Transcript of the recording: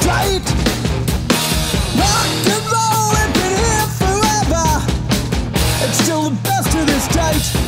straight. Rock and roll, it's been here forever. It's still the best of this date.